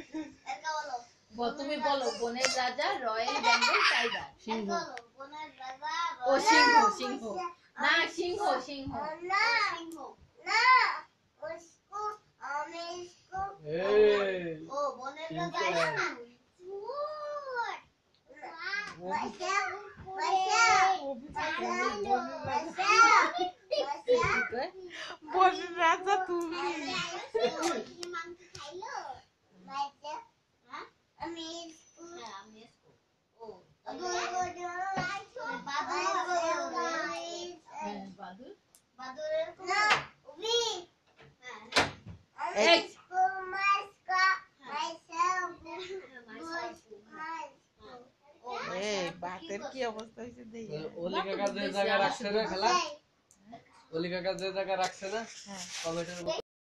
ওটা ঠিক কমারো বল তুমি বলো বনের রাজা রয়্যাল বেঙ্গল টাইগার সিংহ ও ও সিংহ সিংহ না সিংহ সিংহ এই ও বনের রাজা আইসা না বনের রাজা তুমি আমি এই এই বাতের কি অবস্থা হয়েছে দেখি ওলি কাকা যে জায়গা রাখছে না খেলা ওলি কাকা যে জায়গা রাখছে না টমেটোর